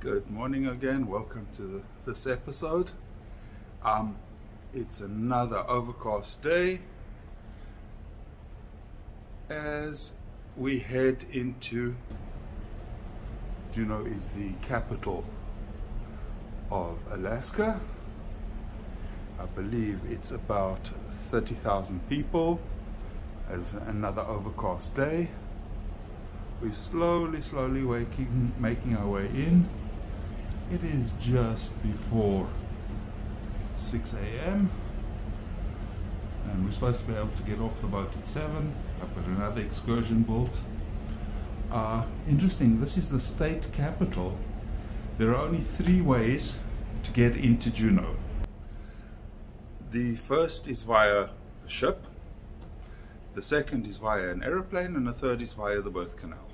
Good morning again. Welcome to this episode. Um, it's another overcast day as we head into Juneau is the capital of Alaska. I believe it's about 30,000 people as another overcast day. We're slowly, slowly waking, making our way in. It is just before 6 a.m. and we're supposed to be able to get off the boat at 7. I've got another excursion built. Uh, interesting, this is the state capital. There are only three ways to get into Juneau. The first is via a ship, the second is via an aeroplane, and the third is via the birth canal.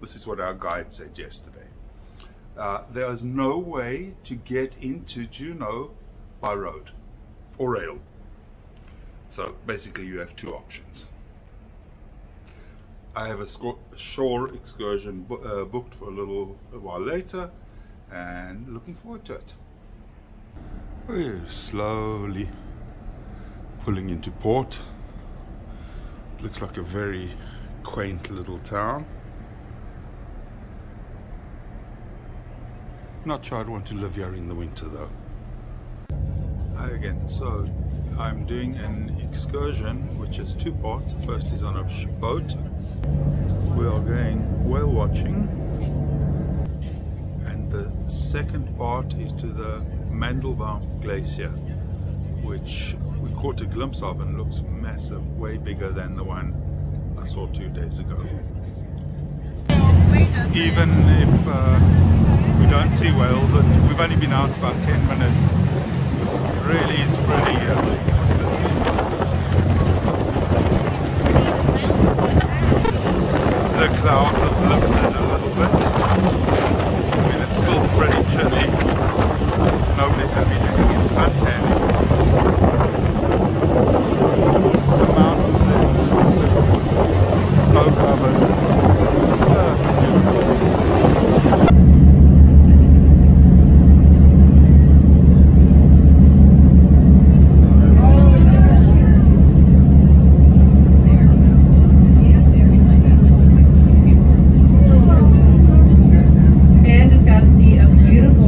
This is what our guide said yesterday. Uh, there is no way to get into Juneau by road or rail. So basically you have two options. I have a shore excursion uh, booked for a little while later and looking forward to it. We're slowly pulling into port. Looks like a very quaint little town. Not sure I'd want to live here in the winter though. Hi again. So I'm doing an excursion which is two parts. The first is on a boat. We are going whale watching. And the second part is to the Mendenhall Glacier, which we caught a glimpse of and looks massive, way bigger than the one I saw two days ago. Even if uh, we don't see whales and we've only been out about 10 minutes. It really is pretty. Uh, the clouds have lifted a little bit. I mean, it's still pretty chilly. Nobody's having any suntanning. The mountains are snow covered. Just beautiful.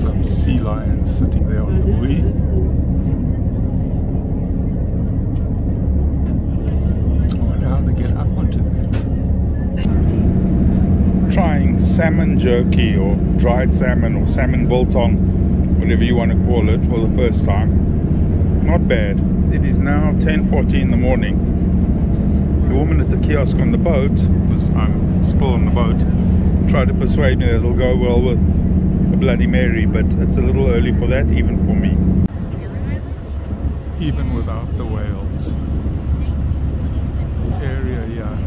Some sea lions sitting there on the buoy. I wonder how they get up onto that. Trying salmon jerky or dried salmon or salmon biltong, whatever you want to call it, for the first time. Not bad. It is now 10.40 in the morning. The woman at the kiosk on the boat, because I'm still on the boat, tried to persuade me that it'll go well with a Bloody Mary, but it's a little early for that, even for me. Even without the whales. The area here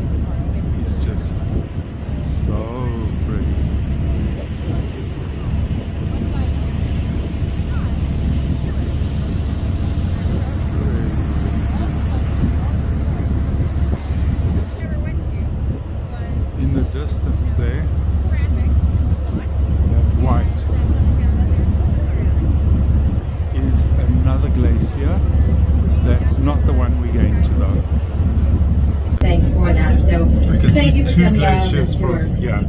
is just so pretty. In the distance there, that white is another glacier. That's not the one we're going to though. Thank you for that. So I can thank see you for two coming out glaciers for from yeah.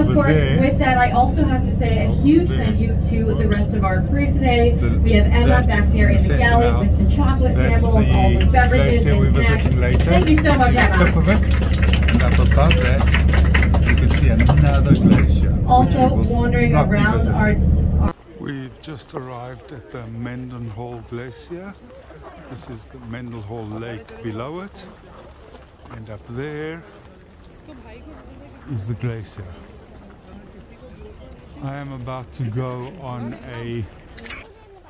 Of course, there. with that, I also have to say a huge thank you to the rest of our crew today. The- we have Emma back there in the galley with the chocolate That's samples, all the the beverages glacier we're and snacks. visiting later. Thank you so much, See the tip Emma. of it. And up above that, you can see another glacier. which Also, we will wandering be around visiting. our We've just arrived at the Mendenhall Glacier. This is the Mendenhall Lake below it. And up there is the glacier. I am about to go on a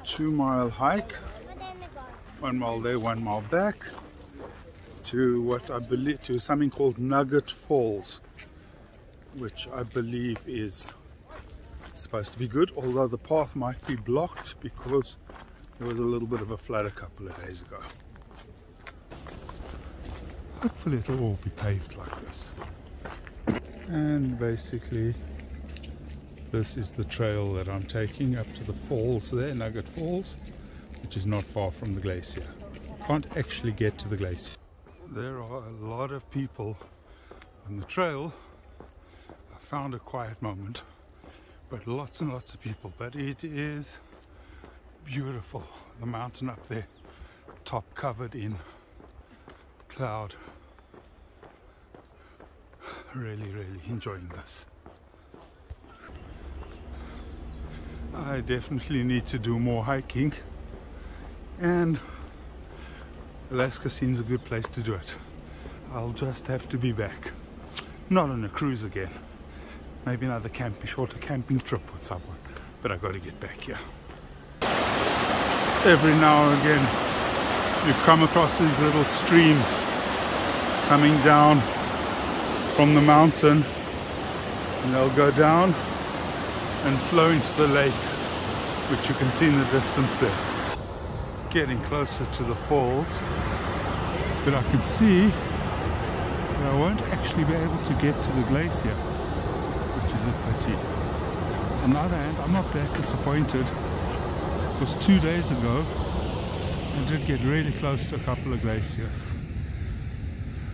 two mile hike. One mile there, one mile back to what I believe to something called Nugget Falls, which I believe is supposed to be good, although the path might be blocked because there was a little bit of a flood a couple of days ago. Hopefully it'll all be paved like this. And basically this is the trail that I'm taking up to the falls there, Nugget Falls, which is not far from the glacier. Can't actually get to the glacier. There are a lot of people on the trail. I found a quiet moment but lots and lots of people. But it is beautiful. The mountain up there, top covered in cloud. Really, really enjoying this. I definitely need to do more hiking, and Alaska seems a good place to do it. I'll just have to be back. Not on a cruise again maybe another camping, shorter camping trip with someone. But I got to get back here. Every now and again, you come across these little streams coming down from the mountain, and they'll go down and flow into the lake, which you can see in the distance there. Getting closer to the falls, but I can see that I won't actually be able to get to the glacier which is a pity. On the other hand, I'm not that disappointed because two days ago I did get really close to a couple of glaciers.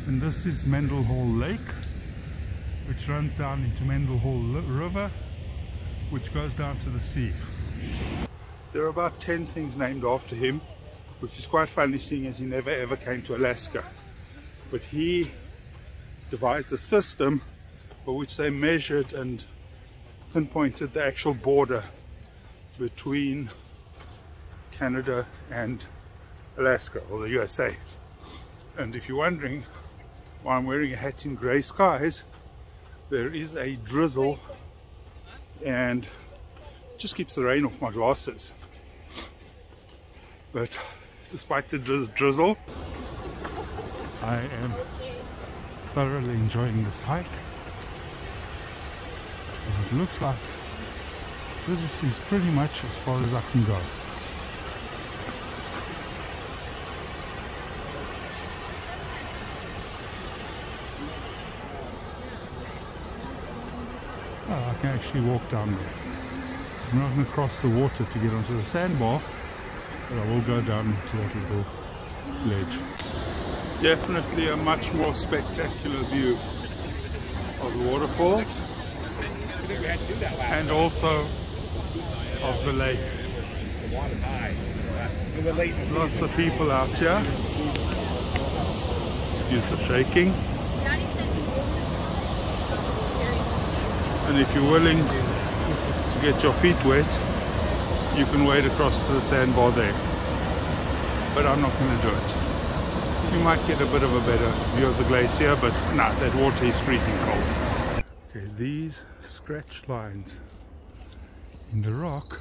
And this is Mendenhall Lake, which runs down into Mendenhall River, which goes down to the sea. There are about 10 things named after him, which is quite funny seeing as he never ever came to Alaska. But he devised a system by which they measured and pinpointed the actual border between Canada and Alaska or the USA. And if you're wondering why I'm wearing a hat in grey skies, there is a drizzle and just keeps the rain off my glasses. But despite the drizz drizzle, I am thoroughly enjoying this hike. And it looks like this is pretty much as far as I can go. Can actually walk down there. I'm not going to cross the water to get onto the sandbar, but I will go down to that little ledge. Definitely a much more spectacular view of the waterfalls and also of the lake. Lots of people out here. Excuse the shaking. And if you're willing to get your feet wet, you can wade across to the sandbar there. But I'm not going to do it. You might get a bit of a better view of the glacier, but nah, that water is freezing cold. Okay, these scratch lines in the rock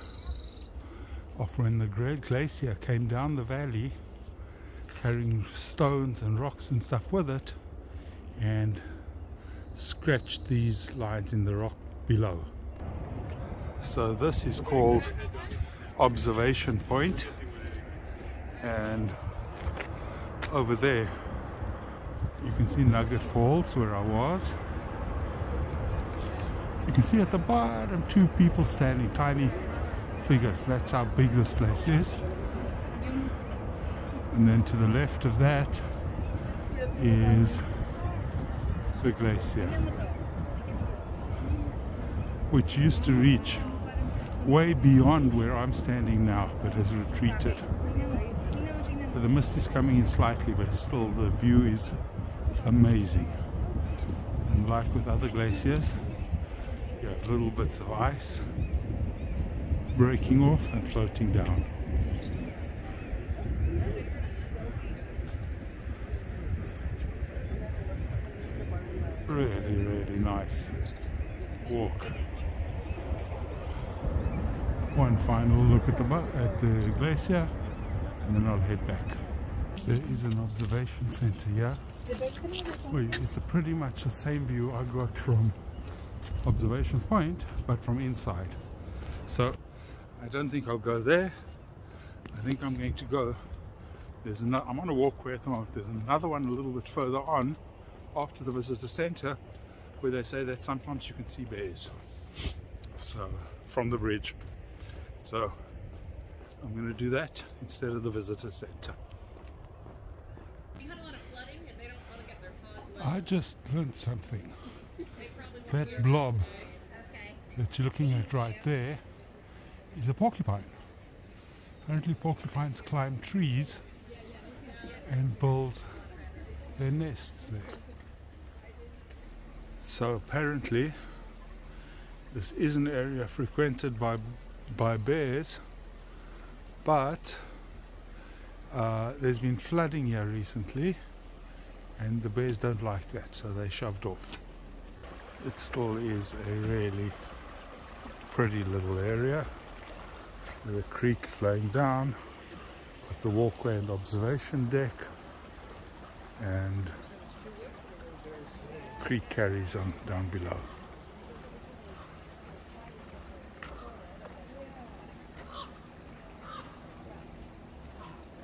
of when the Great Glacier came down the valley carrying stones and rocks and stuff with it and scratched these lines in the rock below. So this is called Observation Point and over there you can see Nugget Falls where I was you can see at the bottom two people standing, tiny figures. That's how big this place is. And then to the left of that is the glacier. which used to reach way beyond where I'm standing now, but has retreated. The mist is coming in slightly, but still the view is amazing. And like with other glaciers, you have little bits of ice breaking off and floating down. Really, really nice walk. One final look at the at the glacier, and then I'll head back. There is an observation center here. Well, it's pretty much the same view I got from observation point, but from inside. So I don't think I'll go there. I think I'm going to go. There's another. I'm on a walkway at the moment. There's another one a little bit further on, after the visitor center, where they say that sometimes you can see bears. So from the bridge. So I'm going to do that instead of the visitor center. I just learned something. That blob that you're looking at right there is a porcupine. Apparently porcupines climb trees and build their nests there. So apparently this is an area frequented by by bears but uh, there's been flooding here recently and the bears don't like that so they shoved off. It still is a really pretty little area with a creek flowing down with the walkway and observation deck and creek carries on down below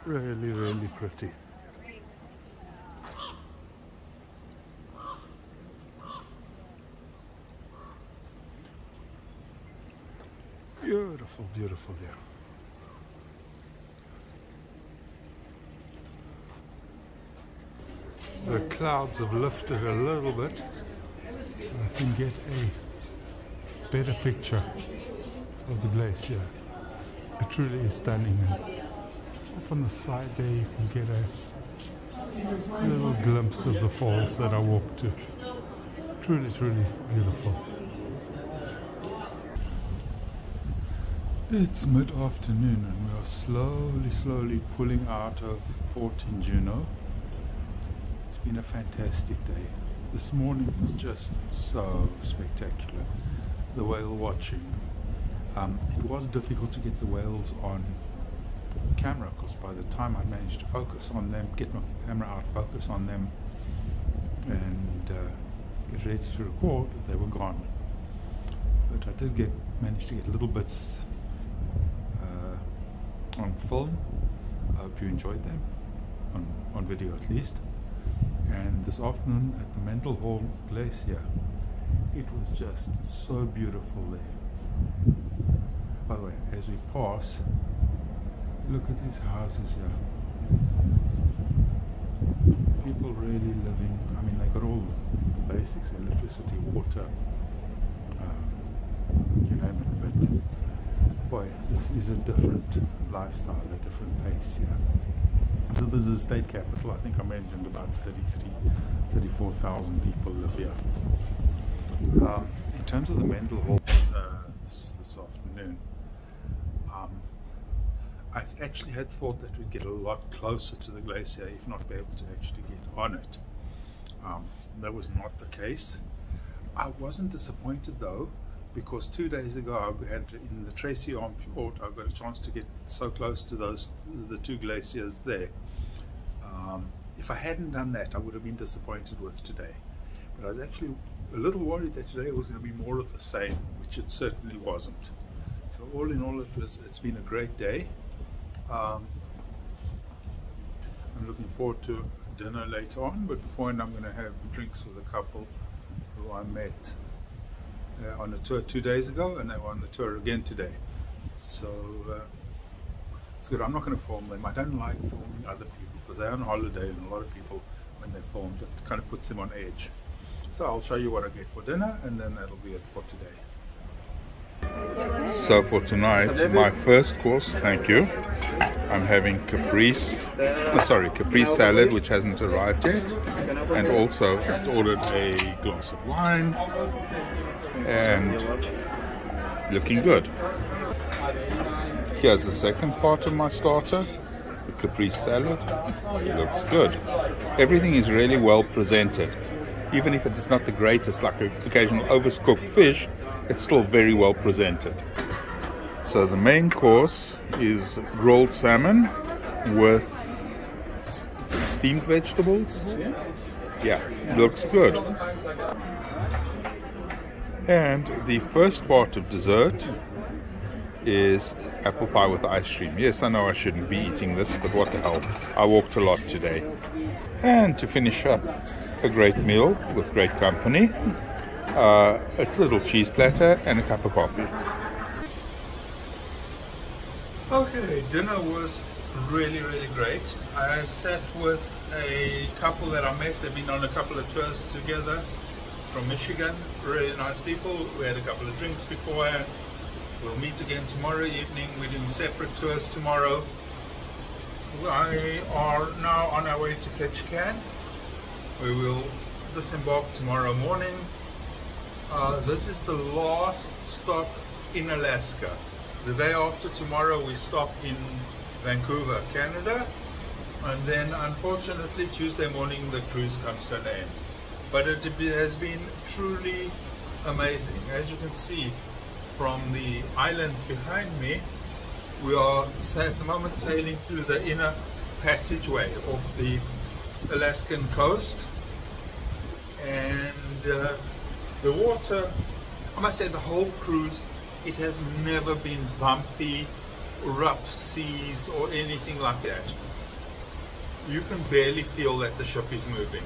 really really pretty Beautiful, beautiful there. The clouds have lifted a little bit so I can get a better picture of the glacier. It truly is stunning. off on the side there you can get a little glimpse of the falls that I walked to. Truly, truly beautiful. It's mid-afternoon and we are slowly, slowly pulling out of Port. It's been a fantastic day. This morning was just so spectacular. The whale watching. Um, it was difficult to get the whales on camera because by the time I managed to focus on them, get my camera out, focus on them, and uh, get ready to record, they were gone. But I did get manage to get little bits on film. I hope you enjoyed them, on, on video at least. And this afternoon at the Mendenhall Hall Glacier, it was just so beautiful there. By the way, as we pass, look at these houses here. People really living, I mean, they got all the basics, electricity, water, um, you name it, but boy, this is a different lifestyle, a different pace here. This is the state capital. I think I mentioned about 33, 34,000 people live here. Um, in terms of the Mendenhall uh, this, this, afternoon, um, I actually had thought that we'd get a lot closer to the glacier, if not be able to actually get on it. Um, that was not the case. I wasn't disappointed though because two days ago I had in the Tracy Arm Fjord I got a chance to get so close to those the two glaciers there. Um, if I hadn't done that, I would have been disappointed with today. But I was actually a little worried that today was going to be more of the same, which it certainly wasn't. So all in all, it was it's been a great day. Um, I'm looking forward to dinner later on, but before I'm going to have drinks with a couple who I met uh, on a tour two days ago, and they were on the tour again today. So uh, it's good. I'm not going to film them. I don't like filming other people because they're on holiday, and a lot of people, when they film, it kind of puts them on edge. So I'll show you what I get for dinner, and then that'll be it for today. So for tonight, my first course, thank you. I'm having caprese, uh, sorry, caprese salad, which hasn't arrived yet, and also ordered a glass of wine, and looking good. Here's the second part of my starter, the caprese salad. It Looks good. Everything is really well presented. Even if it's not the greatest, like an occasional overcooked fish, it's still very well presented. So the main course is grilled salmon with steamed vegetables. Mm-hmm. Yeah, looks good. And the first part of dessert is apple pie with ice cream. Yes, I know I shouldn't be eating this, but what the hell. I walked a lot today. And to finish up, a great meal with great company, uh, a little cheese platter, and a cup of coffee. Okay, dinner was really, really great. I sat with a couple that I met. They've been on a couple of tours together from Michigan. Really nice people. We had a couple of drinks beforehand. We'll meet again tomorrow evening. We're doing separate tours tomorrow. We are now on our way to Ketchikan. We will disembark tomorrow morning. Uh, this is the last stop in Alaska. The day after tomorrow we stop in Vancouver, Canada. And then unfortunately Tuesday morning the cruise comes to an end. But it has been truly amazing. As you can see from the islands behind me, we are at the moment sailing through the inner passageway of the Alaskan coast. And uh, the water, I must say the whole cruise it has never been bumpy, rough seas or anything like that. You can barely feel that the ship is moving.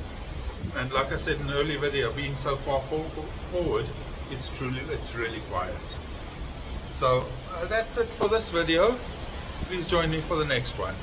And like I said in an earlier video, being so far forward, it's truly, it's really quiet. So uh, that's it for this video. Please join me for the next one.